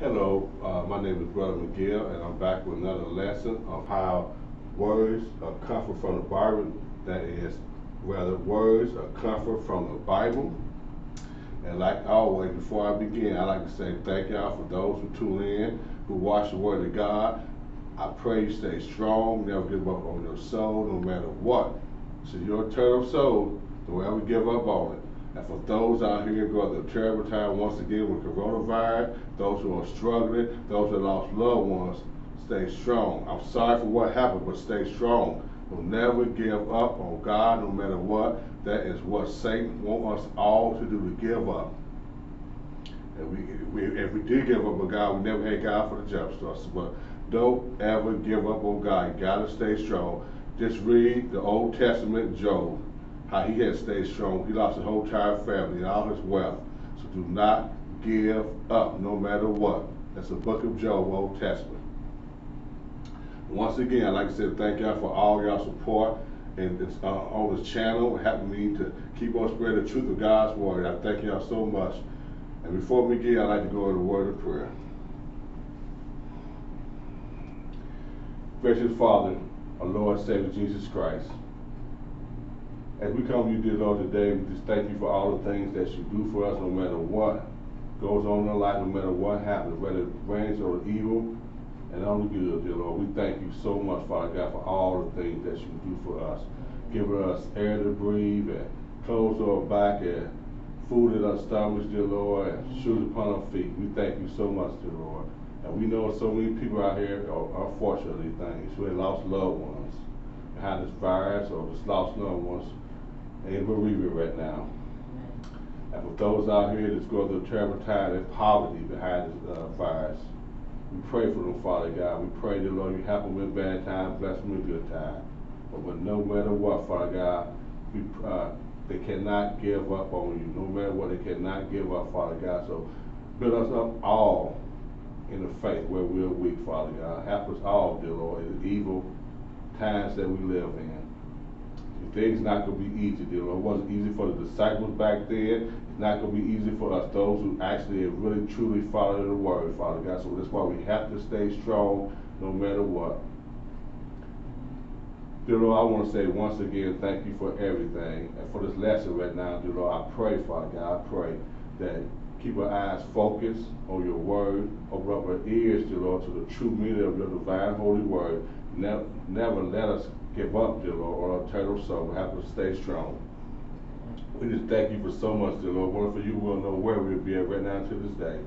Hello, uh, my name is Brother McGill, and I'm back with another lesson of how words of comfort from the Bible, that is, whether words of comfort from the Bible. And like always, before I begin, I'd like to say thank y'all for those who tune in, who watch the Word of God. I pray you stay strong, never give up on your soul, no matter what. It's your eternal soul, don't ever give up on it. And for those out here going through a terrible time once again with coronavirus, those who are struggling, those that lost loved ones, stay strong. I'm sorry for what happened, but stay strong. We'll never give up on God no matter what. That is what Satan wants us all to do to give up. And we, we if we did give up on God, we never had God for the jump starts. But don't ever give up on God. You gotta stay strong. Just read the Old Testament Job how he had stayed strong. He lost his whole entire family and all his wealth. So do not give up no matter what. That's the book of Job, Old Testament. Once again, like to say thank y'all for all y'all support and uh, on this channel, helping me to keep on spreading the truth of God's word. I thank y'all so much. And before we begin, I'd like to go into a word of prayer. Gracious Father, our Lord Savior Jesus Christ, as we come to you, dear Lord, today, we just thank you for all the things that you do for us, no matter what goes on in our life, no matter what happens, whether it rains or evil and only good, dear Lord. We thank you so much, Father God, for all the things that you do for us. Giving us air to breathe and clothes on our back and food in our stomachs, dear Lord, and shoes upon our feet. We thank you so much, dear Lord. And we know so many people out here are unfortunately things who have lost loved ones behind this virus or just lost loved ones in bereavement right now. And for those out here that's going through terrible time and poverty behind this uh, virus, we pray for them, Father God. We pray that, Lord, you help them in bad times, bless them in good times. But when no matter what, Father God, we, uh, they cannot give up on you. No matter what, they cannot give up, Father God. So build us up all in the faith where we're weak, Father God. Help us all, dear Lord, in the evil times that we live in things not going to be easy. It wasn't easy for the disciples back then. It's not going to be easy for us, those who actually have really truly followed the word, Father God. So that's why we have to stay strong no matter what. Dear Lord, I want to say once again, thank you for everything. And for this lesson right now, dear Lord, I pray, Father God, I pray that keep our eyes focused on your word, open up our ears, dear Lord, to the true meaning of your divine holy word. Never, never let us give up, dear Lord, or eternal soul. Have to stay strong. We just thank you for so much, dear Lord. For you, we'll know where we'll be at right now to this day.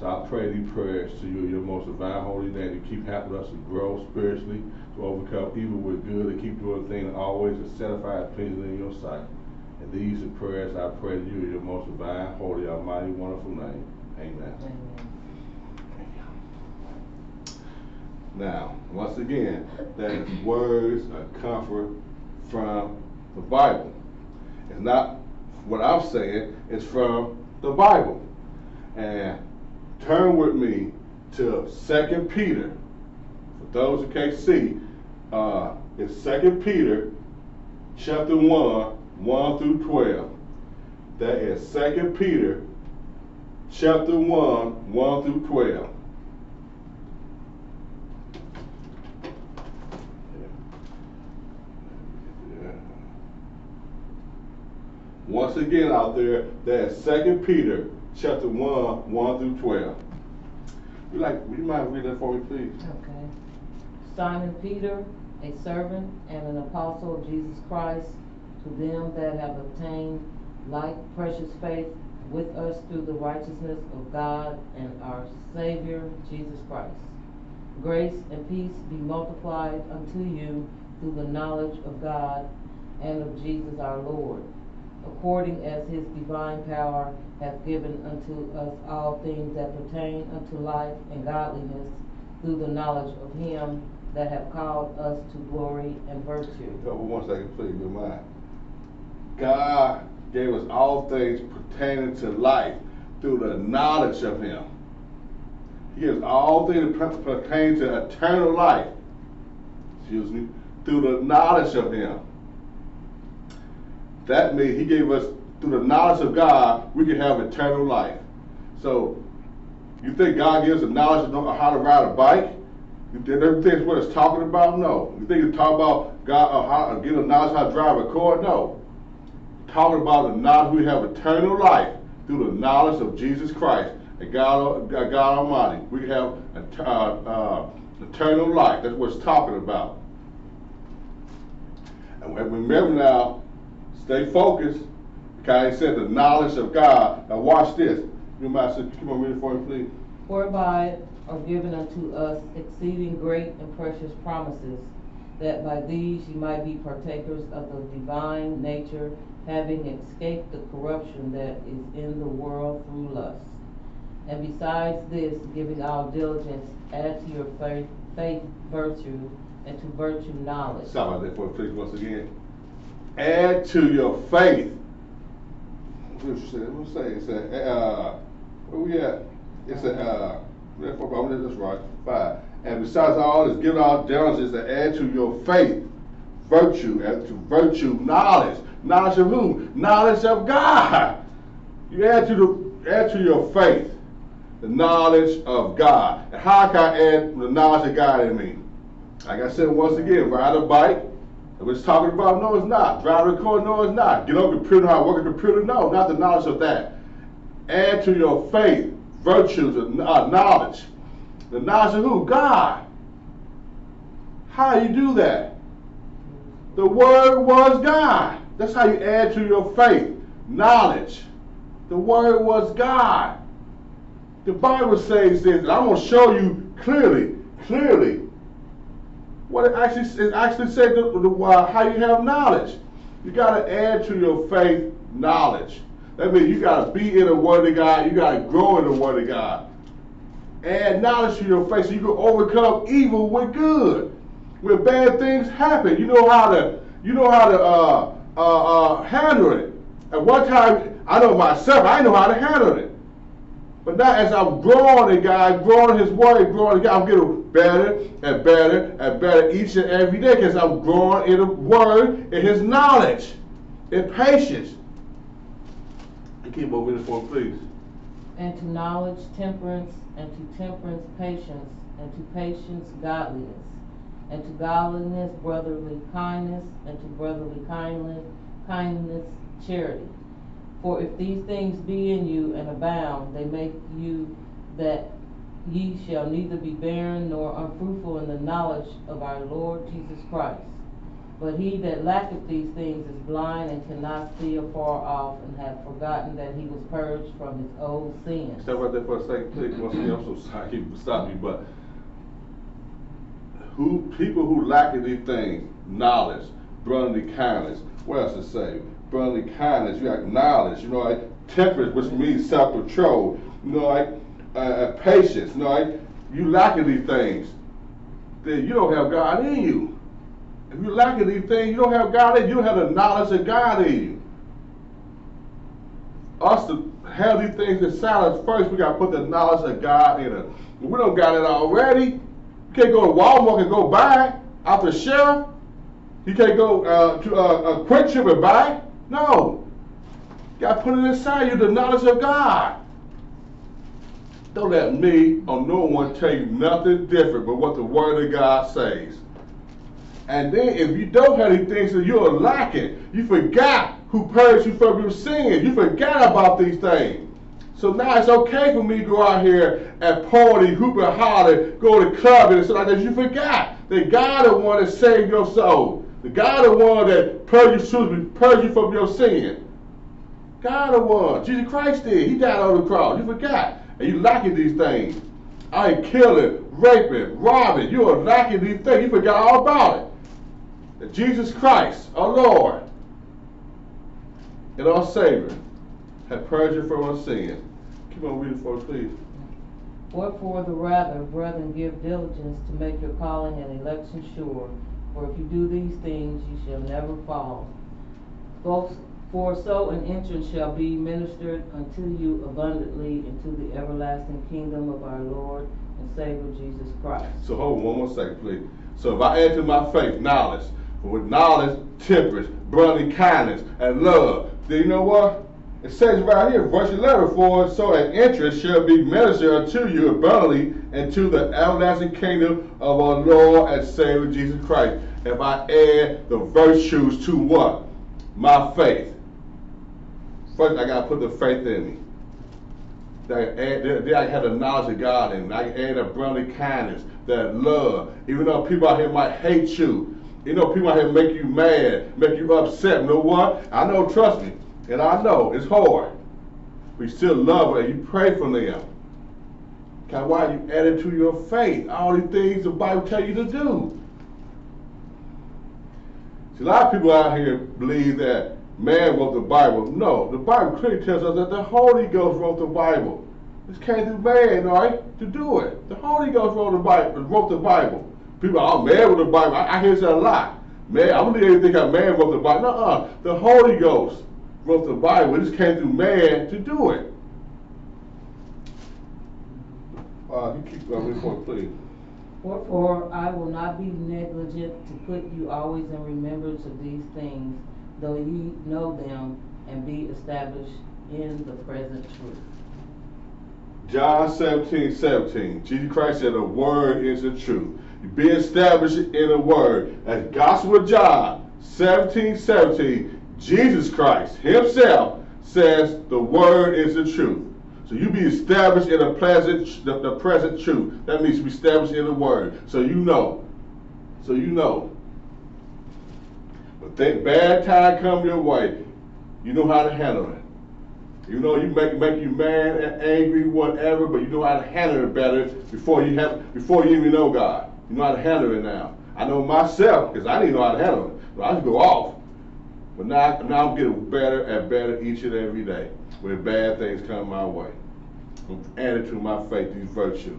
So I pray these prayers to you, your most divine holy name, to keep helping us to grow spiritually, to overcome evil with good, to keep doing things always to satisfy and pleasing in your sight. And these are prayers I pray to you, your most divine, holy, almighty, wonderful name. Amen. Amen. Now, once again, that words of comfort from the Bible. It's not what I'm saying, it's from the Bible. And turn with me to 2 Peter. For those who can't see, uh, it's 2 Peter chapter 1, 1 through 12. That is 2 Peter chapter 1, 1 through 12. Once again out there, that's Second Peter chapter 1, 1 through 12. You like you mind read that for me, please? Okay. Simon Peter, a servant and an apostle of Jesus Christ, to them that have obtained like precious faith with us through the righteousness of God and our Savior Jesus Christ. Grace and peace be multiplied unto you through the knowledge of God and of Jesus our Lord according as his divine power hath given unto us all things that pertain unto life and godliness through the knowledge of him that have called us to glory and virtue. Hold one second, please, your mind. God gave us all things pertaining to life through the knowledge of him. He gives all things that pertain to eternal life, excuse me, through the knowledge of him. That means he gave us, through the knowledge of God, we can have eternal life. So You think God gives the knowledge of how to ride a bike? You think everything's what it's talking about? No. You think it's talking about God uh, how a knowledge how to drive a car? No. Talking about the knowledge we have eternal life through the knowledge of Jesus Christ and God, God Almighty. We have uh, uh, eternal life. That's what it's talking about. And remember now, stay focused. Okay, it said the knowledge of God. Now watch this. You might say, come on, read it for me, please. Whereby are given unto us exceeding great and precious promises, that by these ye might be partakers of the divine nature, having escaped the corruption that is in the world through lust. And besides this, giving all diligence, add to your faith, faith virtue, and to virtue knowledge. Stop right there for please once again. Add to your faith. What it say? What it say? It said, uh, where we at? It's a, uh, therefore, I'm just right. Five. And besides all this, give all diligence and add to your faith virtue, add to virtue knowledge. Knowledge of who? Knowledge of God. You add to the add to your faith the knowledge of God. And how can I add the knowledge of God in me? Like I said once again, ride a bike. If it's talking about, no, it's not. Drive car, no, it's not. Get on computer, how to work a computer, no, not the knowledge of that. Add to your faith virtues of uh, knowledge. The knowledge of who? God. How you do that? The Word was God. That's how you add to your faith. Knowledge. The Word was God. The Bible says this, and I'm going to show you clearly, clearly, what it actually it actually said the, the, uh, how you have knowledge. You got to add to your faith knowledge. That means you got to be in the Word of God. You got to grow in the Word of God. Add knowledge to your faith so you can overcome evil with good. When bad things happen, you know how to you know how to uh, uh, uh, handle it. At one time, I know myself, I know how to handle it. But now as I'm growing in God, growing His Word, growing in God, I'm getting better and better and better each and every day because I'm growing in the Word, in His knowledge, in patience. And keep reading for please. And to knowledge, temperance, and to temperance, patience, and to patience, godliness, and to godliness, brotherly kindness, and to brotherly kindness, kindness, charity. For if these things be in you and abound, they make you that ye shall neither be barren nor unfruitful in the knowledge of our Lord Jesus Christ. But he that lacketh these things is blind and cannot see afar off, and hath forgotten that he was purged from his old sins. Stop right there for a second, please. Once again, I'm so sorry stop you, but who people who lack these things, knowledge, brotherly kindness. What else to say? Brotherly kindness, you have knowledge, you know, like temperance, which means self-control, you know, like uh, uh, patience, you know, like you lacking these things, then you don't have God in you. If you lacking these things, you don't have God in you. You don't have the knowledge of God in you. Us to have these things in silence first, we got to put the knowledge of God in us. We don't got it already, you can't go to Walmart and go buy off the shelf. You can't go uh, to uh, a QuikTrip and buy. No. To put it inside you, the knowledge of God. Don't let me or no one tell you nothing different but what the Word of God says. And then if you don't have any things that you're lacking, you forgot who purged you from your sins. You forgot about these things. So now it's okay for me to go out here and party, hoop and holler, go to the club and stuff like that. You forgot that God is one that saved your soul. The God the one that purged you, you from your sin. God the one. Jesus Christ did. He died on the cross. You forgot. And you lacking these things. I ain't killing, raping, robbing. You are lacking these things. You forgot all about it. That Jesus Christ, our Lord, and our Savior, had purged you from our sin. Keep on reading for us, please. Wherefore the rather, brethren, give diligence to make your calling and election sure. For if you do these things, you shall never fall. For so an entrance shall be ministered unto you abundantly into the everlasting kingdom of our Lord and Savior Jesus Christ. So hold on one more second, please. So if I add to my faith knowledge, with knowledge, temperance, brotherly kindness, and love, then you know what? It says right here, verse 11, For so an interest shall be ministered unto you abundantly into the everlasting kingdom of our Lord and Savior Jesus Christ. If I add the virtues to what? My faith. First, I got to put the faith in me. Add, then I have the knowledge of God and I add a brotherly kindness, that love. Even though people out here might hate you, you know, people out here make you mad, make you upset. You know what? I know, trust me, and I know it's hard. We still love her and you pray for them. God, why you add it to your faith? All these things the Bible tell you to do. See, a lot of people out here believe that man wrote the Bible. No, the Bible clearly tells us that the Holy Ghost wrote the Bible. This came through man, all right, to do it. The Holy Ghost wrote the Bible. Wrote the Bible. People, oh, man wrote the Bible. I, I hear that a lot. Man, I don't even think that man wrote the Bible. No, the Holy Ghost wrote the Bible. This came through man to do it. Uh, you keep going, report, please. Wherefore, I will not be negligent to put you always in remembrance of these things, though ye know them and be established in the present truth. John 17, 17. Jesus Christ said, The word is the truth. Be established in the word. As Gospel of John 17, 17, Jesus Christ Himself says, The word is the truth. So you be established in the present, the, the present truth. That means be established in the word. So you know. So you know. But that bad time come your way, you know how to handle it. You know, you make make you mad and angry, whatever, but you know how to handle it better before you have before you even know God. You know how to handle it now. I know myself because I didn't know how to handle it. So I just go off. But now, now I'm getting better and better each and every day when bad things come my way. I'm adding to my faith these virtues,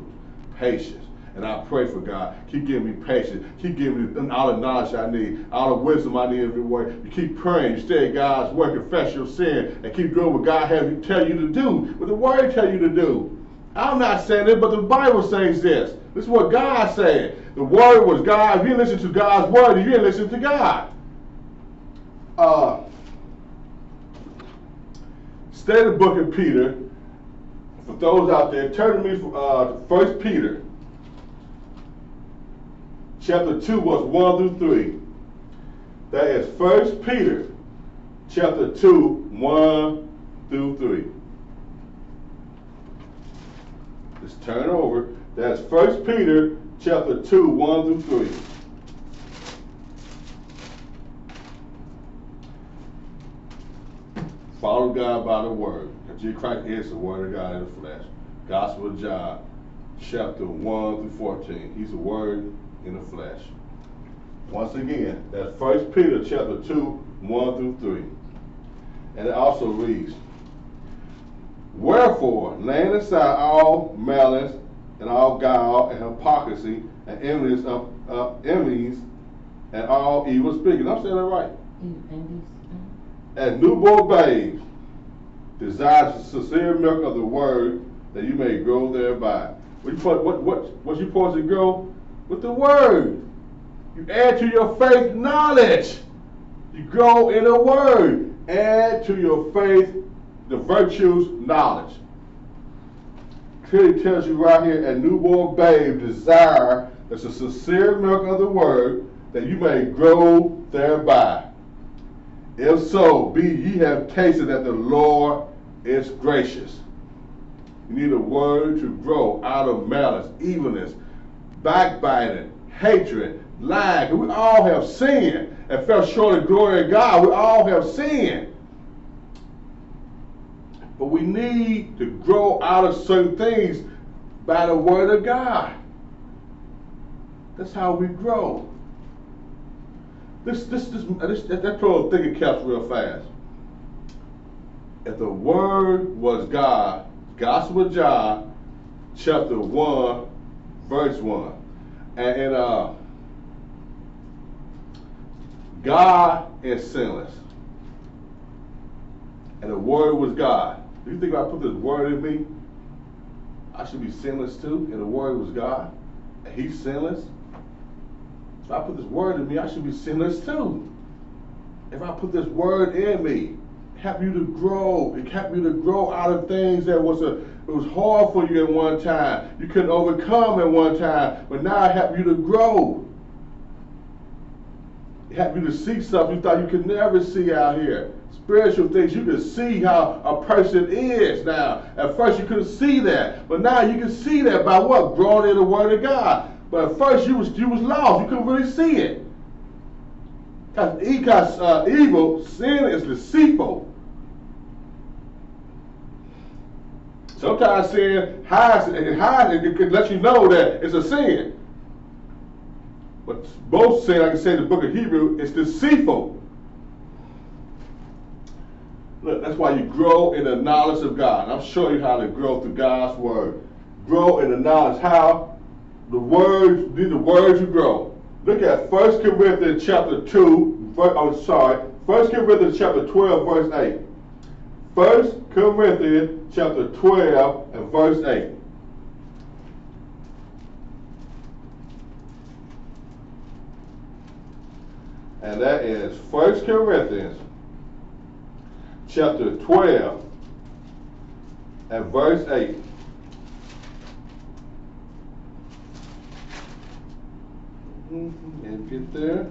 patience. And I pray for God. Keep giving me patience. Keep giving me all the knowledge I need, all the wisdom I need every way. You keep praying. You stay at God's word, confess your sin, and keep doing what God has you tell you to do, what the word tell you to do. I'm not saying it, but the Bible says this. This is what God said. The word was God. If you listen to God's word, you didn't listen to God. Uh, stay the book of Peter. For those out there, turn to me for uh, First Peter, chapter two, verse one through three. That is First Peter, chapter two, one through three. Just turn over. That's First Peter, chapter two, one through three. Follow God by the word. Jesus Christ is the word of God in the flesh. Gospel of John, chapter 1 through 14. He's the word in the flesh. Once again, that's 1 Peter chapter 2, 1 through 3. And it also reads, Wherefore, laying aside all malice and all guile and hypocrisy and envies of enemies and all evil speaking. I'm saying that right. Envies, As newborn babes, desire the sincere milk of the word that you may grow thereby. What you put, what what what you supposed to grow with the word. You add to your faith knowledge. You grow in the word. Add to your faith the virtues knowledge. Clearly tells you right here, a newborn babe desire that's a sincere milk of the word that you may grow thereby. If so, be ye have tasted that the Lord is gracious. You need a word to grow out of malice, evilness, backbiting, hatred, lying. We all have sinned and fell short of glory of God. We all have sinned. But we need to grow out of certain things by the word of God. That's how we grow. This, this, this, this that, that throw a thinking caps real fast. If the word was God, Gospel of John, chapter 1, verse 1. And, and uh, God is sinless. And the word was God. Do you think if I put this word in me, I should be sinless too? And the word was God. And he's sinless? If I put this word in me, I should be sinless too. If I put this word in me, help you to grow. It help you to grow out of things that was a it was hard for you at one time. You couldn't overcome at one time, but now it helped you to grow. It help you to see stuff you thought you could never see out here. Spiritual things, you can see how a person is now. At first you couldn't see that, but now you can see that by what? Growing in the Word of God. But at first you was you was lost. You couldn't really see it. Because uh, evil, sin is deceitful. Sometimes sin hides and hides it can let you know that it's a sin. But both sin, like I said in the book of Hebrew, is deceitful. Look, that's why you grow in the knowledge of God. I'm showing you how to grow through God's word. Grow in the knowledge. How? The words, these are the words you grow. Look at 1 Corinthians chapter 2, verse, I'm sorry, 1 Corinthians chapter 12, verse 8. 1 Corinthians chapter 12 and verse 8. And that is 1 Corinthians chapter 12 and verse 8. Mm-hmm. And get there.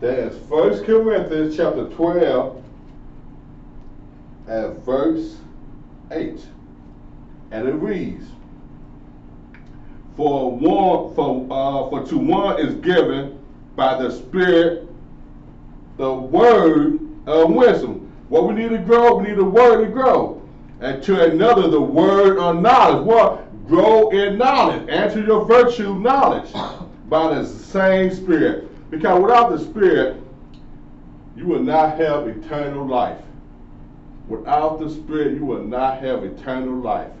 That's First Corinthians chapter 12 and verse 8. And it reads, For one for uh, for to one is given by the Spirit the word of wisdom. What we need to grow, we need the word to grow. And to another the word of knowledge. What? Grow in knowledge. Answer your virtue knowledge by the same spirit. Because without the Spirit, you will not have eternal life. Without the Spirit, you will not have eternal life.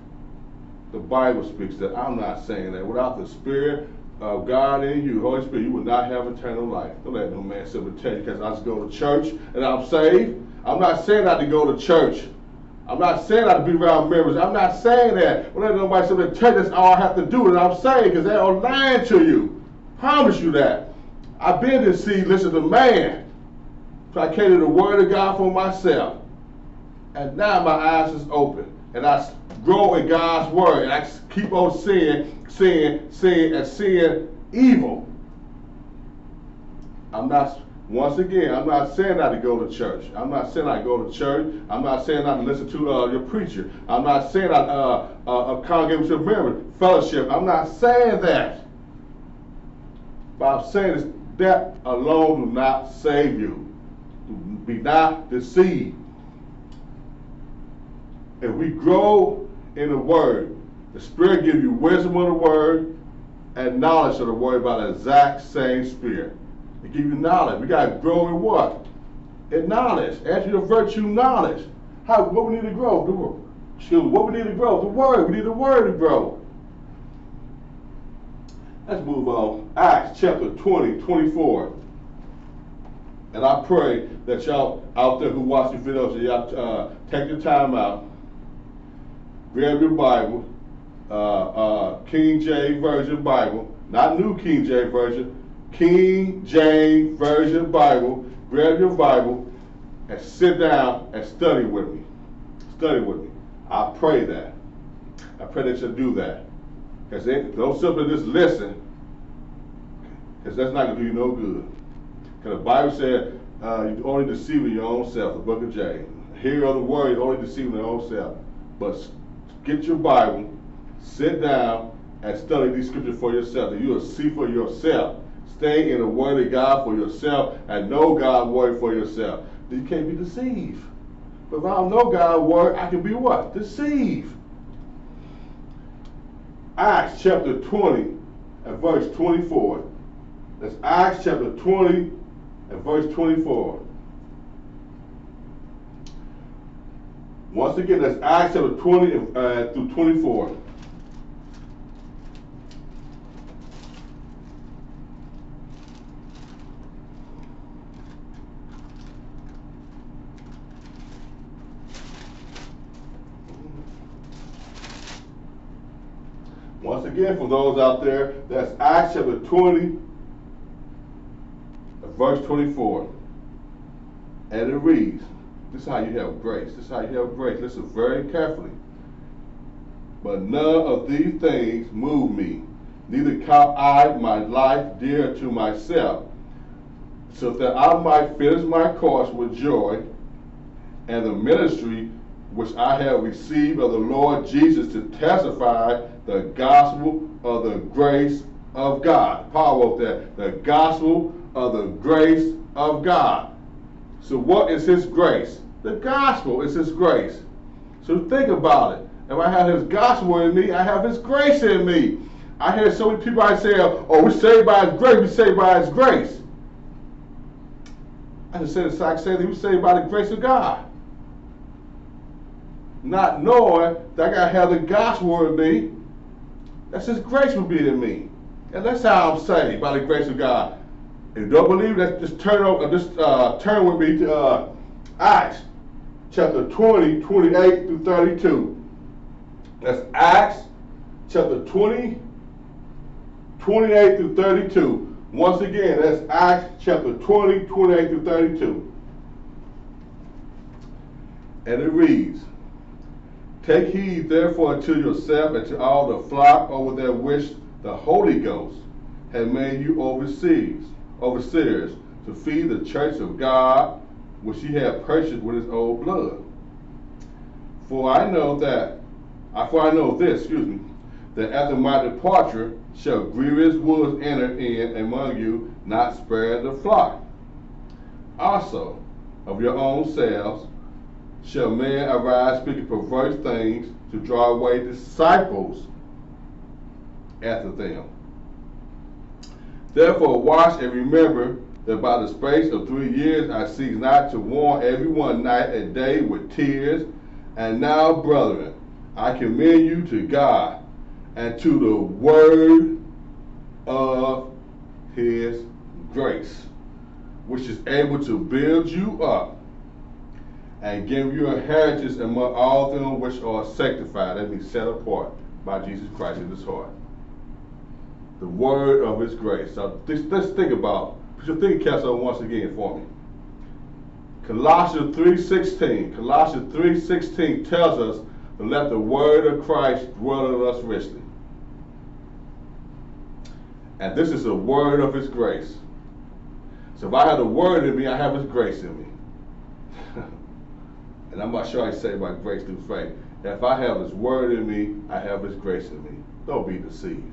The Bible speaks that. I'm not saying that. Without the Spirit of God in you, Holy Spirit, you will not have eternal life. Don't let no man sit and tell you because I just go to church and I'm saved. I'm not saying not to go to church. I'm not saying not to be around members. I'm not saying that. Don't let nobody sit and tell you that's all I have to do. And I'm saying because they're lying to you. Promise you that. I've been to see, listen to man. To the word of God for myself. And now my eyes is open. And I grow in God's word. And I keep on seeing, seeing, seeing, and seeing evil. I'm not, once again, I'm not saying not to go to church. I'm not saying I go to church. I'm not saying not to listen to uh, your preacher. I'm not saying I uh, uh, congregate with your member, fellowship. I'm not saying that. But I'm saying is that alone will not save you. Be not deceived. If we grow in the Word, the Spirit gives you wisdom of the Word and knowledge of the Word by the exact same Spirit. It gives you knowledge. We got to grow in what? In knowledge. Answer your virtue knowledge. How? What we need to grow? The, what we need to grow? The Word. We need the Word to grow. Let's move on. Acts chapter 20, 24. And I pray that y'all out there who watch the videos, y'all uh, take your time out, grab your Bible, uh, uh, King James Version Bible, not New King James Version, King James Version Bible. Grab your Bible and sit down and study with me. Study with me. I pray that. I pray that you'll do that. Because don't simply just listen, because that's not going to do you no good. Because the Bible said uh, you only deceiving your own self, the book of James. Hear other word, you only deceiving your own self. But get your Bible, sit down, and study these scriptures for yourself. And you will see for yourself. Stay in the word of God for yourself and know God's word for yourself. You can't be deceived. But if I don't know God's word, I can be what? Deceived. Acts chapter 20 and verse 24. That's Acts chapter 20 and verse 24. Once again, that's Acts chapter 20 uh, through 24. Again, for those out there, that's Acts chapter 20, verse 24. And it reads, this is how you have grace. This is how you have grace. Listen very carefully. But none of these things move me, neither count I my life dear to myself, so that I might finish my course with joy and the ministry which I have received of the Lord Jesus to testify the gospel of the grace of God. Power of that. The gospel of the grace of God. So, what is His grace? The gospel is His grace. So, think about it. If I have His gospel in me, I have His grace in me. I hear so many people I say, oh, we're saved by His grace, we're saved by His grace. I just said exact same thing, we're saved by the grace of God. Not knowing that I got to have the gospel in me, that's His grace will be in me. And that's how I'm saved, by the grace of God. If you don't believe that, just turn over, just uh, turn with me to uh, Acts chapter 20, 28 through 32. That's Acts chapter 20, 28 through 32. Once again, that's Acts chapter 20, 28 through 32. And it reads, Take heed therefore to yourself and to all the flock over there which the Holy Ghost had made you overseers, overseers to feed the church of God which he had purchased with his own blood. For I know that, for I know this, excuse me, that after my departure shall grievous wolves enter in among you, not spare the flock. Also, of your own selves shall men arise speaking perverse things to draw away disciples after them. Therefore, watch and remember that by the space of three years I cease not to warn everyone night and day with tears. And now, brethren, I commend you to God and to the word of his grace, which is able to build you up and give you a heritage among all them which are sanctified, that means set apart by Jesus Christ in his heart. The word of his grace. So let's think about Put your thinking caps on once again for me. Colossians 3.16. Colossians 3.16 tells us to let the word of Christ dwell in us richly. And this is a word of his grace. So if I have the word in me, I have his grace in me. and I'm not sure I say by grace through faith. If I have his word in me, I have his grace in me. Don't be deceived.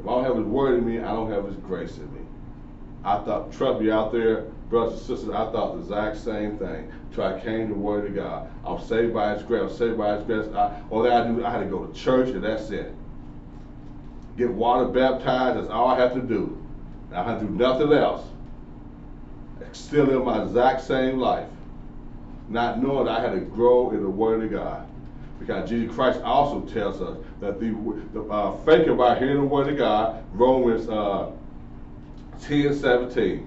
If I don't have his word in me, I don't have his grace in me. I thought, trust me out there, brothers and sisters, I thought the exact same thing. Till I came to the Word of God. I'm saved by His grace. I'm saved by His grace. I, all that I do, I had to go to church, and that's it. Get water baptized. That's all I have to do. I have to do nothing else. Still in my exact same life, not knowing that I had to grow in the Word of God. Because Jesus Christ also tells us that the, the uh, faith about hearing the Word of God, Romans. Uh, 10 17.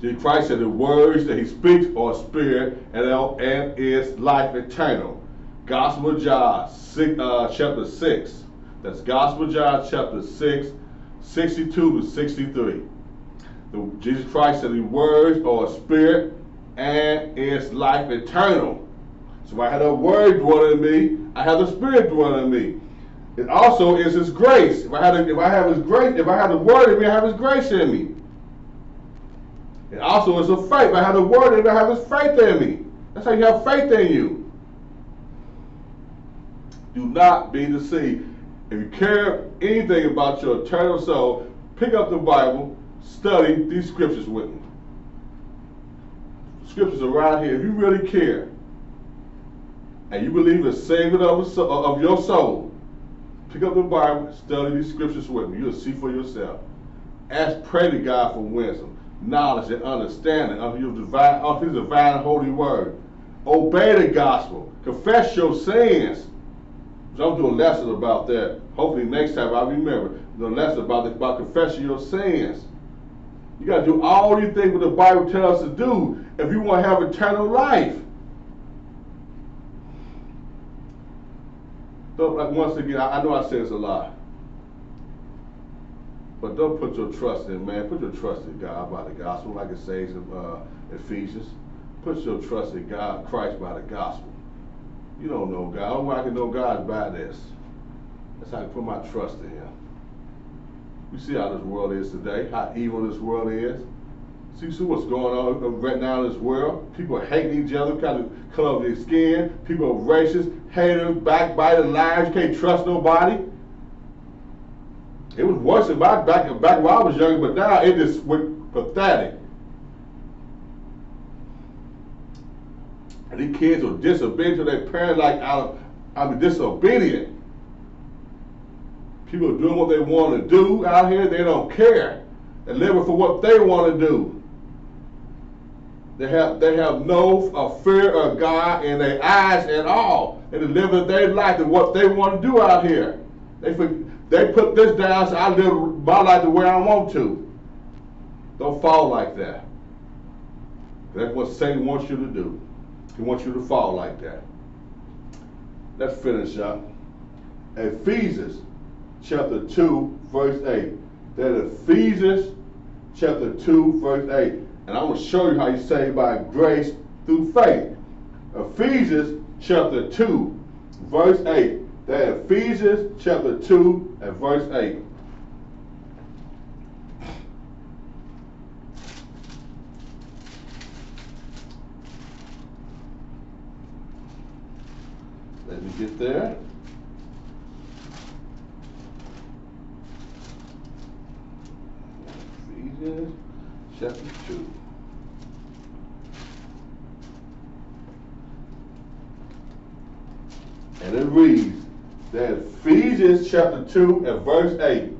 Jesus Christ said the words that he speaks are spirit and, and is life eternal. Gospel of John, six, uh, chapter 6. That's Gospel of John, chapter 6, 62 to 63. The, Jesus Christ said the words are spirit and is life eternal. So I have the word dwelling in me, I have the spirit dwelling in me. It also is His grace. If I have, if I have His grace, if I have the Word in me, I have His grace in me. It also is a faith. If I have the Word in me, I have His faith in me. That's how you have faith in you. Do not be deceived. If you care anything about your eternal soul, pick up the Bible, study these scriptures with me. Scriptures are right here. If you really care, and you believe in saving of, uh, of your soul, Pick up the Bible, study these scriptures with me. You'll see for yourself. Ask, pray to God for wisdom, knowledge, and understanding of His divine, of His divine holy word. Obey the gospel. Confess your sins. So I'm doing lessons about that. Hopefully next time I remember the lesson about about confessing your sins. You got to do all these things what the Bible tells us to do if you want to have eternal life. don't, like, once again, I, I know I say this a lot. But don't put your trust in man. Put your trust in God by the gospel, like it says in uh, Ephesians. Put your trust in God, Christ by the gospel. You don't know God. Only I can know God by this. That's how I put my trust in Him. You see how this world is today, how evil this world is. See, see what's going on right now in this world? People are hating each other kind of color of their skin. People are racist, haters, backbiting, liars. You can't trust nobody. It was worse in my back back when I was younger, but now it is pathetic. And these kids are disobedient to their parents like of I'm disobedient. People are doing what they want to do out here, they don't care. They're living for what they want to do. They have they have no uh, fear of God in their eyes at all. And they live their life and what they want to do out here. They they put this down so I live my life the way I want to. Don't fall like that. That's what Satan wants you to do. He wants you to fall like that. Let's finish up. Ephesians chapter 2, verse 8. That Ephesians chapter 2, verse 8. And I'm going to show you how you save by grace through faith. Ephesians chapter 2, verse 8. That Ephesians chapter 2 and verse 8. Let me get there. Ephesians chapter 2. And it reads that Ephesians chapter 2 and verse 8.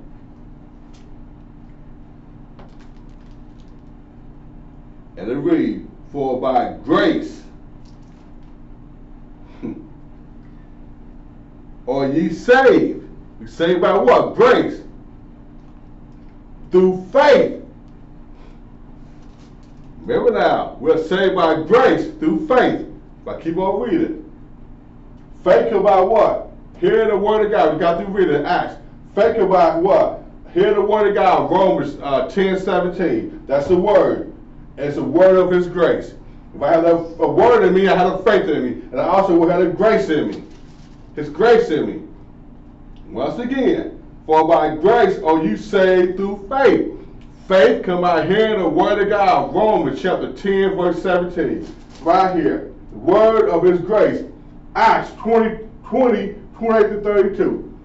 And it reads, For by grace are ye saved. You saved by what? Grace. Through faith. Remember now, we're saved by grace through faith. I keep on reading. Faith about what? Hear the word of God. We got to read it. Acts. Faith about what? Hear the word of God. Romans uh, 10 17. That's the word. It's a word of his grace. If I have a, a word in me, I have a faith in me. And I also have a grace in me. His grace in me. Once again, for by grace are you saved through faith. Faith come by hearing the word of God. Romans chapter 10, verse 17. Right here. The word of his grace. Acts 20, 20, 28 to 32.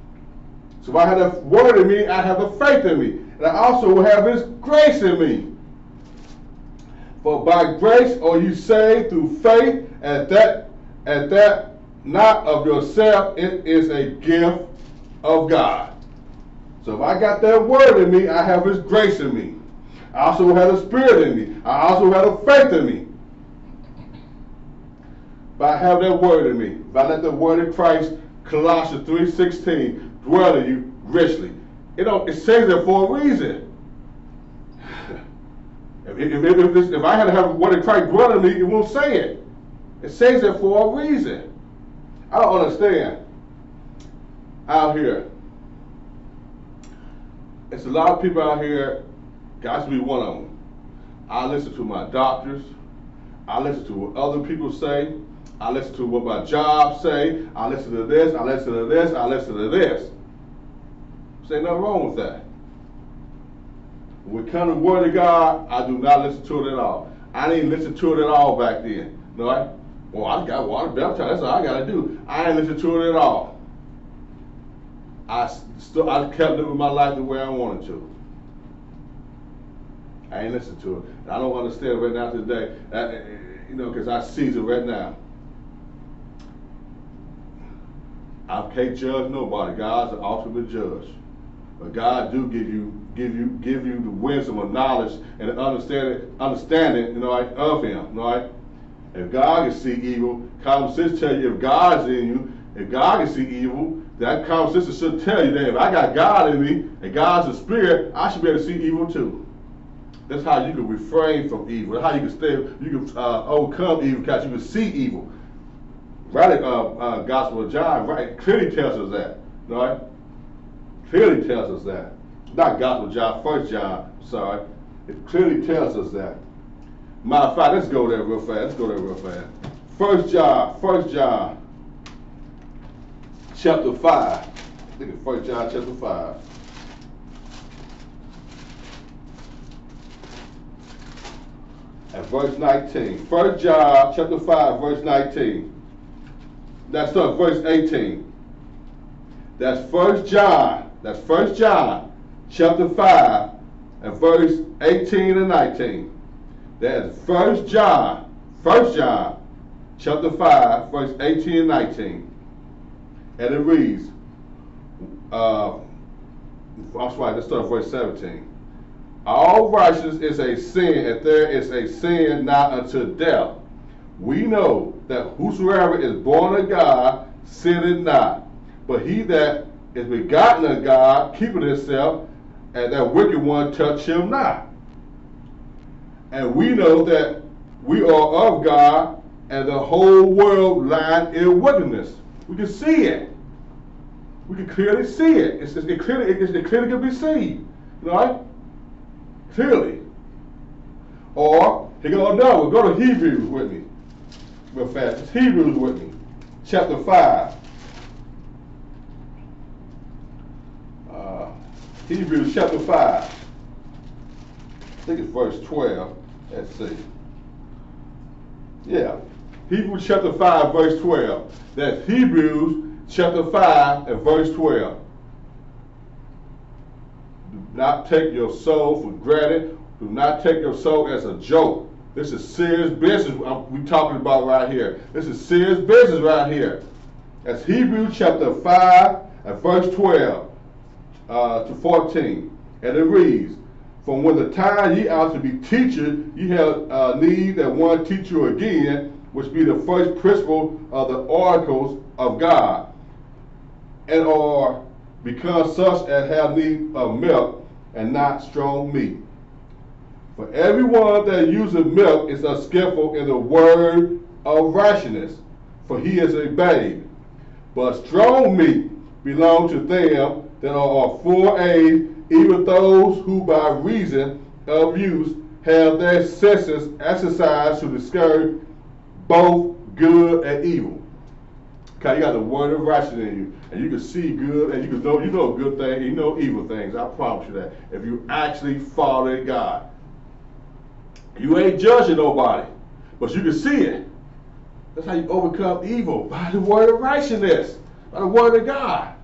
So if I have a word in me, I have a faith in me. And I also will have his grace in me. For by grace are you saved through faith, and that and that not of yourself, it is a gift of God. So if I got that word in me, I have his grace in me. I also had a spirit in me. I also had a faith in me. But I have that word in me. If I let the word of Christ, Colossians 3.16, dwell in you richly. You know, it says that for a reason. if, if, if, if, I had to have the word of Christ dwell in me, it won't say it. It says that for a reason. I don't understand out here. It's a lot of people out here, to be one of them. I listen to my doctors. I listen to what other people say. I listen to what my job say. I listen to this. I listen to this. I listen to this. Say nothing wrong with that. When it comes to the Word of God, I do not listen to it at all. I didn't listen to it at all back then. No, I, well, I got water baptized. That's all I got to do. I ain't listen to it at all. I still I kept living my life the way I wanted to. I ain't listen to it. I don't understand right now today. That, eh, eh, you know, because I see it right now. I can't judge nobody. God's the ultimate judge. But God do give you give you give you the wisdom and knowledge and understanding understanding, you know, of him. You know, if God can see evil, common sense tell you if God's in you, if God can see evil, that common sense should tell you that if I got God in me and God's a spirit, I should be able to see evil too. That's how you can refrain from evil. That's how you can stay, you can uh, overcome evil because you can see evil. right, uh, uh, Gospel of John, right, clearly tells us that, right? Clearly tells us that. Not Gospel of John, First John, sorry. It clearly tells us that. Matter of fact, let's go there real fast. Let's go there real fast. First John, First John, chapter five. Think it's First John chapter five. At verse 19. First John chapter 5, verse 19. That's not verse 18. That's First John. That's First John chapter 5 and verse 18 and 19. That's First John, First John chapter 5, verse 18 and 19. And it reads, uh, I'm sorry, let's start at verse 17. All righteousness is a sin, if there is a sin not unto death. We know that whosoever is born of God sinneth not. But he that is begotten of God keepeth himself, and that wicked one touch him not. And we know that we are of God, and the whole world lieth in wickedness. We can see it. We can clearly see it. It's, it's, it clearly, it, it clearly can be seen. Right? Clearly. Or, he go no, go to Hebrews with me. Real fast. It's Hebrews with me. Chapter 5. Uh, Hebrews chapter 5. I think it's verse 12. Let's see. Yeah. Hebrews chapter 5, verse 12. That's Hebrews chapter 5 and verse 12. Do not take your soul for granted. Do not take your soul as a joke. This is serious business we're talking about right here. This is serious business right here. That's Hebrews chapter 5 and verse 12 uh, to 14. And it reads, From when the time ye ought to be teachers, ye have uh, need that one teach you again, which be the first principle of the oracles of God, and are become such as have need of milk and not strong meat. For everyone that uses milk is unskillful in the word of rashness, for he is a babe. But strong meat belong to them that are of full age, even those who by reason of use have their senses exercised to discern both good and evil. Okay, you got the word of righteousness in you, and you can see good, and you can know you know good things, you know evil things. I promise you that. If you actually follow God, you ain't judging nobody, but you can see it. That's how you overcome evil by the word of righteousness, by the word of God.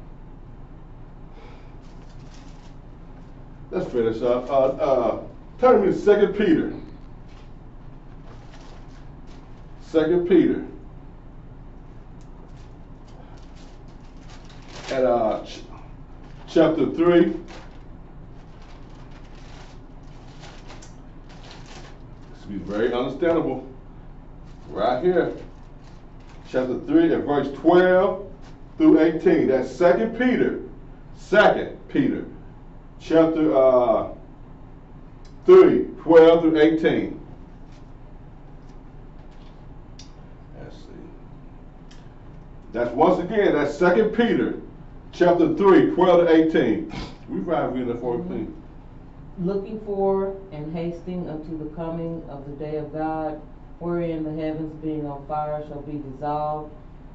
Let's finish up. Uh, uh, turn me to Second Peter. Second Peter. At uh, ch- chapter three. This will be very understandable. Right here. Chapter 3 and verse 12 through 18. That's Second Peter. Second Peter. Chapter uh, 3, 12 through 18. Let's see. That's once again, that's Second Peter, chapter 3, 12 to 18. We probably read that for you, please. looking for and hasting unto the coming of the day of God, wherein the heavens being on fire shall be dissolved,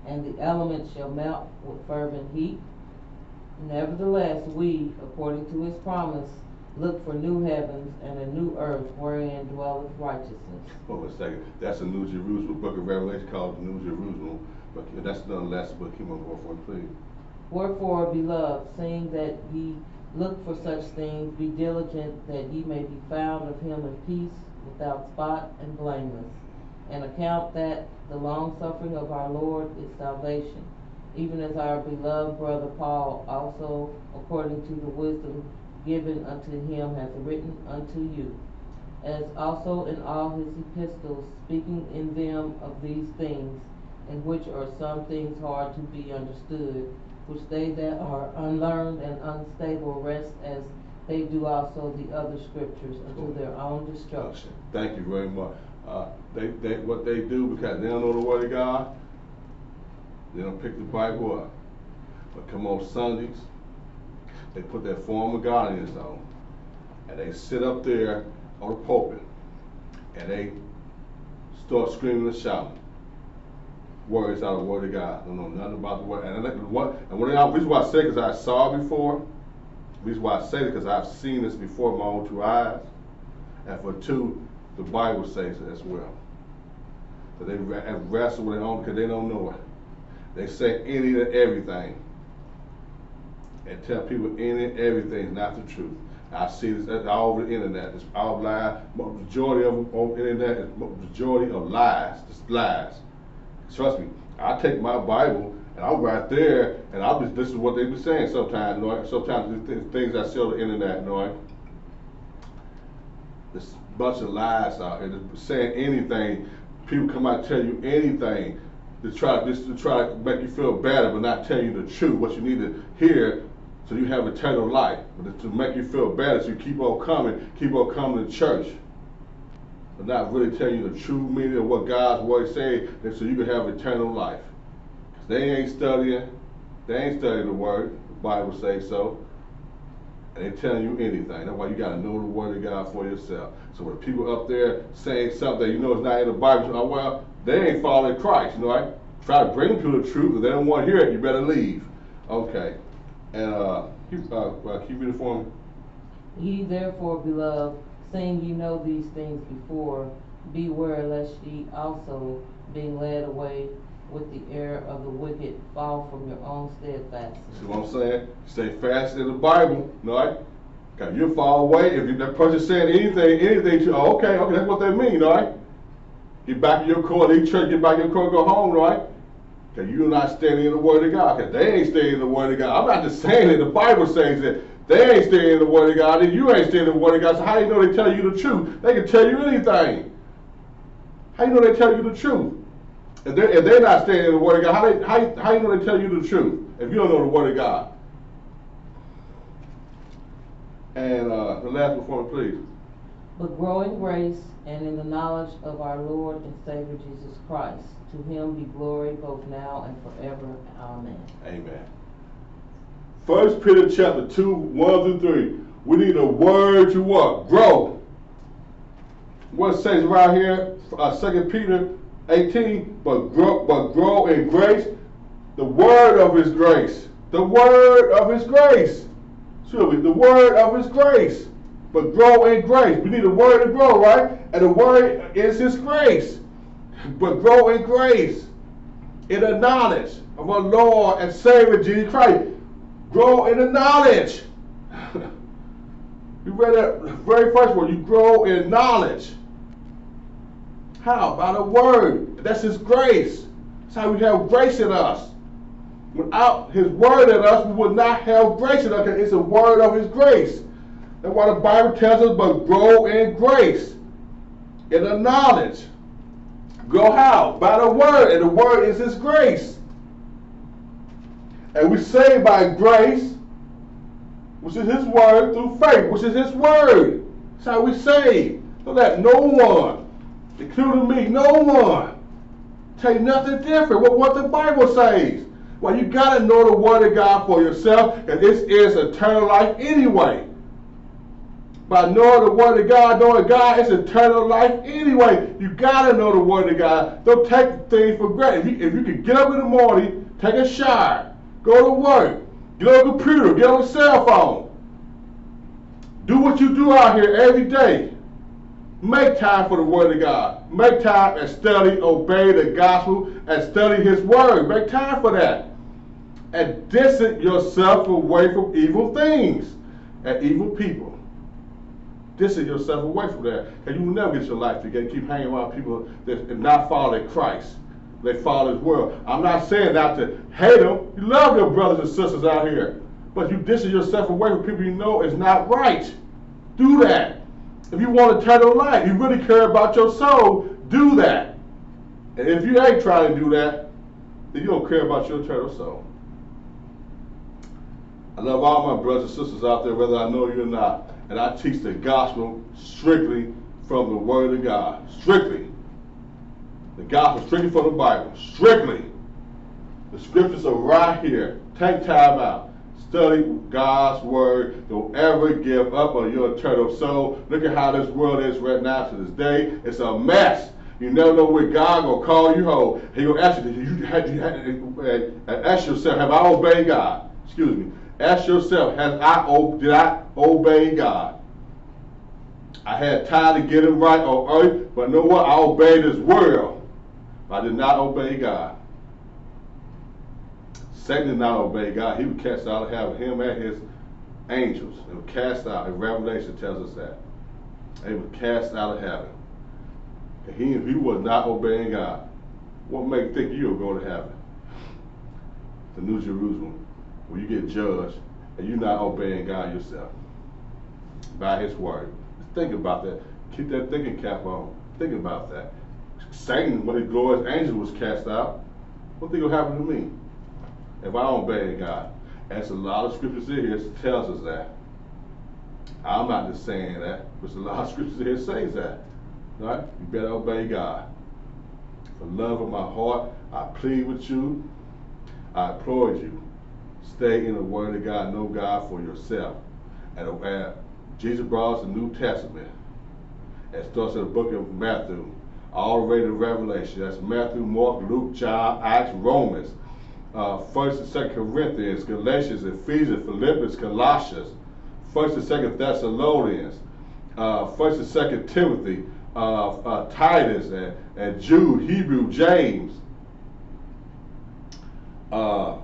and the elements shall melt with fervent heat. Nevertheless, we, according to his promise, look for new heavens and a new earth wherein dwelleth righteousness. Hold on a second. That's a New Jerusalem, book of Revelation called the New Jerusalem. But that's nonetheless book. Keep on going for it, please. Wherefore, beloved, seeing that ye look for such things, be diligent that ye may be found of him in peace, without spot and blameless. And account that the long suffering of our Lord is salvation, even as our beloved brother Paul also, according to the wisdom given unto him, hath written unto you. As also in all his epistles, speaking in them of these things, in which are some things hard to be understood, which they that are unlearned and unstable rest as they do also the other scriptures unto their own destruction. Thank you very much. Uh, they, they, what they do because they don't know the word of God, They don't pick the Bible up. But come on Sundays, they put their form of godliness on, and they sit up there on the pulpit, and they start screaming and shouting words out of the Word of God. I Don't know nothing about the Word. And, I, what, and what, the reason why I say because I saw it before. Reason why I say it because I've seen this before my own two eyes. And for two, the Bible says it as well. That they have wrestled with their own because they don't know it. They say any and everything. And tell people any and everything is not the truth. I see this all over the internet. It's all lies. Majority of them on the internet majority of lies. Just lies. Trust me, I take my Bible and I'm right there and I'll just listen to what they be saying sometimes, you know, sometimes these things I see on the internet, you know. A bunch of lies out here, saying anything. People come out and tell you anything to try just to try to make you feel better, but not tell you the truth, what you need to hear so you have eternal life. But to make you feel better, so you keep on coming, keep on coming to church but not really telling you the true meaning of what God's word say, and so you can have eternal life. They ain't studying, they ain't studying the word. The Bible says so. And they telling you anything. That's why you gotta know the word of God for yourself. So when people up there saying something you know is not in the Bible, oh, well, they ain't following Christ, you know, right? Try to bring them to the truth, but they don't want to hear it, you better leave. Okay. And uh keep uh, keep reading for therefore, beloved, seeing ye know these things before, beware lest ye also, being led away with the error of the wicked, fall from your own steadfastness. See what I'm saying? Stay fast in the Bible, right? Cause you fall away if you, that person saying anything, anything to, oh, okay, okay, that's what they mean, right? Get back in your leave church, get back in your car, go home, right? Cause you're not standing in the Word of God. Cause they ain't staying in the Word of God. I'm not just saying it. The Bible says that they ain't staying in the Word of God, and you ain't staying in the Word of God. So how do you know they tell you the truth? They can tell you anything. How you know they tell you the truth? If they're, if they're not staying in the Word of God, how, they, how, how you know they tell you the truth if you don't know the Word of God? And uh, the last for please. But grow in grace and in the knowledge of our Lord and Savior Jesus Christ. To him be glory both now and forever. Amen. Amen. First Peter chapter 2, 1 through 3. We need a word to what? Grow. What says right here, uh, 2 Peter 18, but grow, but grow in grace. The word of his grace. The word of his grace. Surely, the word of his grace. But grow in grace. We need a word to grow, right? And the word is his grace. But grow in grace. In the knowledge of our Lord and Savior Jesus Christ. Grow in the knowledge. you read that very first one. You grow in knowledge. How? By the word. That's His grace. That's how we have grace in us. Without His word in us, we would not have grace in us. It's a word of His grace. That's why the Bible tells us, but grow in grace, in the knowledge. Grow how? By the word, and the word is His grace. And we say by grace, which is his word, through faith, which is his word. That's how we say. So that no one, including me, no one, take nothing different. What, what the Bible says. Well, you got to know the word of God for yourself, and this is eternal life anyway. By knowing the word of God, knowing God is eternal life anyway. You got to know the word of God. Don't take things for granted. If you, if you can get up in the morning, take a shower, Go to work. Get on a computer. Get on a cell phone. Do what you do out here every day. Make time for the Word of God. Make time and study, obey the gospel, and study His Word. Make time for that. And distance yourself away from evil things and evil people. Distance yourself away from that. And you will never get your life together. Keep hanging around people that are not following Christ they follow his world. I'm not saying not to hate them. You love your brothers and sisters out here. But you distance yourself away from people you know is not right. Do that. If you want eternal life, you really care about your soul, do that. And if you ain't trying to do that, then you don't care about your eternal soul. I love all my brothers and sisters out there, whether I know you or not. And I teach the gospel strictly from the Word of God. Strictly. The gospel strictly from the Bible. Strictly. The scriptures are right here. Take time out. Study God's word. Don't ever give up on your eternal soul. Look at how this world is right now to this day. It's a mess. You never know where God gonna call you home. He gonna ask you, you had, you had, uh, ask yourself, have I obeyed God? Excuse me. Ask yourself, has I did I obey God? I had time to get it right on earth, but know what? I obeyed His word. I did not obey God. Satan did not obey God. He was cast out of heaven. Him and his angels. They were cast out. And Revelation tells us that. They were cast out of heaven. And he, he was not obeying God. What make you think you'll go to heaven? The New Jerusalem, where you get judged and you're not obeying God yourself by his word. Think about that. Keep that thinking cap on. Think about that. Satan, when his glorious angel was cast out, what think will happen to me? if I don't obey God. As a lot of scriptures in here tells us that. I'm not just saying that, but a lot of scriptures in here says that. Right? You better obey God. For love of my heart, I plead with you. I implore you. Stay in the Word of God. Know God for yourself. And uh, Jesus brought us the New Testament. It starts in the book of Matthew, all the Revelation. That's Matthew, Mark, Luke, John, Acts, Romans uh, First and Second Corinthians, Galatians, Ephesians, Philippians, Colossians, First and Second Thessalonians, uh, First and Second Timothy, uh, uh, Titus, and, and Jude, Hebrew, James, uh,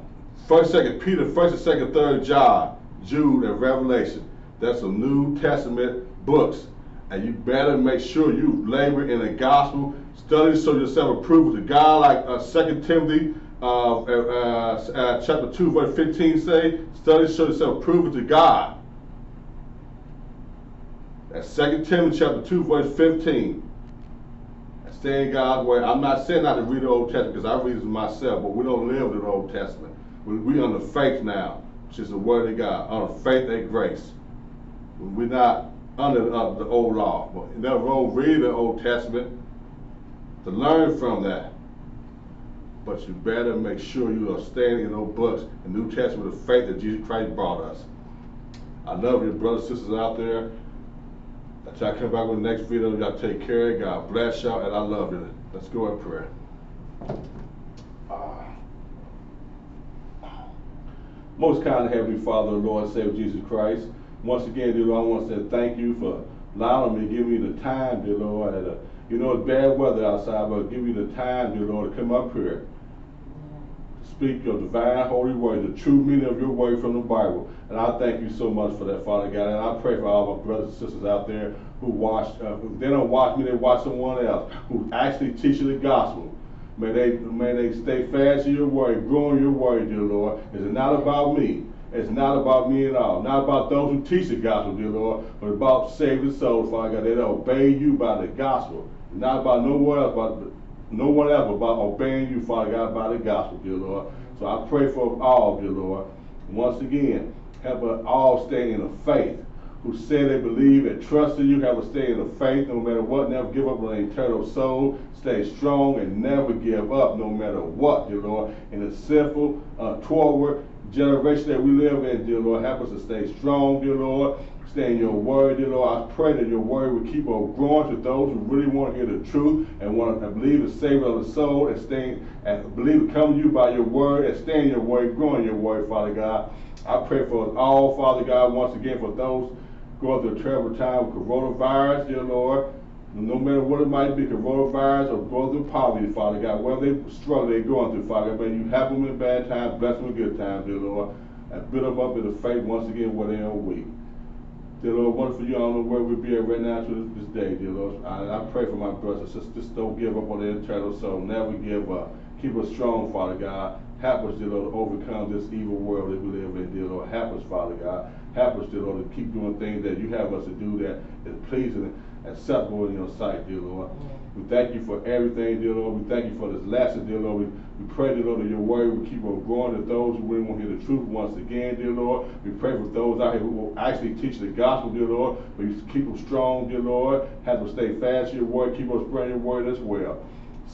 First, Second Peter, First and Second, Third John, Jude, and Revelation. That's some New Testament books, and you better make sure you labor in the gospel. Study so yourself approved to God, like uh, Second Timothy uh, uh, uh, chapter 2, verse 15 say, study show yourself proven to God. That's 2 Timothy chapter 2, verse 15. And stay in God's way. I'm not saying not to read the Old Testament because I read it myself, but we don't live the Old Testament. We, we under faith now, which is the word of God, under faith and grace. We're not under uh, the old law. But never wrong read the Old Testament to learn from that but you better make sure you are standing in those books, the New Testament of faith that Jesus Christ brought us. I love you, brothers and sisters out there. Until I come back with the next video, y'all take care. God bless y'all, and I love you. Let's go in prayer. Most kind Heavenly Father, Lord Savior Jesus Christ, once again, dear Lord, I want to say thank you for allowing me, giving me the time, dear Lord, at a you know, it's bad weather outside, but give you the time, dear Lord, to come up here. Speak your divine holy word, the true meaning of your word from the Bible. And I thank you so much for that, Father God. And I pray for all my brothers and sisters out there who watch, uh, they don't watch me, they watch someone else who actually teaching the gospel. May they, may they stay fast in your word, grow in your word, dear Lord. It's not about me. It's not about me at all. Not about those who teach the gospel, dear Lord, but about saving souls, Father God. They obey you by the gospel not about no one else, but no one else about obeying you, Father God, by the gospel, dear Lord. So I pray for all, dear Lord. Once again, help us all stay in the faith. Who say they believe and trust in you, have us stay in the faith no matter what, never give up on the eternal soul, stay strong and never give up no matter what, dear Lord. In a sinful, uh, toward generation that we live in, dear Lord, help us to stay strong, dear Lord stay in your word, dear Lord. I pray that your word will keep on growing to those who really want to hear the truth and want to believe the Savior of the soul and stay and believe it come to you by your word and stay in your word, growing your word, Father God. I pray for all, Father God, once again for those going through a terrible time with coronavirus, dear Lord. No matter what it might be, coronavirus or going through poverty, Father God, whether they struggle, they're going through, Father God, you help them in bad times, bless them in good times, dear Lord, and build them up in the faith once again where they are weak. Dear Lord, wonderful for you, I don't know where we'll be at right now to this, day, dear Lord. I, I pray for my brothers and sisters. Don't give up on their eternal soul. Never give up. Keep us strong, Father God. Help us, dear Lord, to overcome this evil world that we live in, dear Lord. Help us, Father God. Help us, dear Lord, to keep doing things that you have us to do that is pleasing acceptable in your sight, dear Lord. We thank you for everything, dear Lord. We thank you for this lesson, dear Lord. We, we pray, dear Lord, that your word will keep on growing to those who really want to hear the truth once again, dear Lord. We pray for those out here who will actually teach the gospel, dear Lord. We keep them strong, dear Lord. Have them stay fast to your word. Keep us spreading your word as well.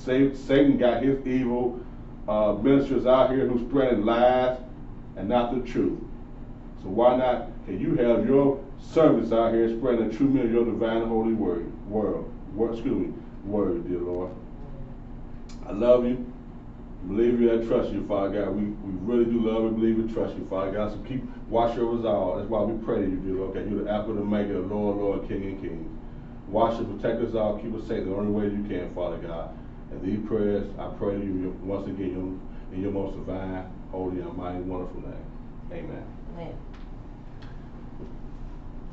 Satan got his evil uh, ministers out here who spreading lies and not the truth. So why not, can you have your servants out here spreading the true meaning of your divine holy word, word, word, excuse me, word, dear Lord. I love you. Believe you, I trust you, Father God. We, we really do love and believe and trust you, Father God. So keep watch over us all. That's why we pray to you, dear Lord. God, you're the alpha and omega, the Lord, Lord, King and King. Watch and protect us all. Keep us safe the only way you can, Father God. And these prayers, I pray to you once again in your most divine, holy, and mighty, wonderful name. Amen. Amen.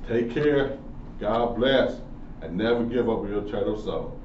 Take care. God bless. And never give up your eternal soul.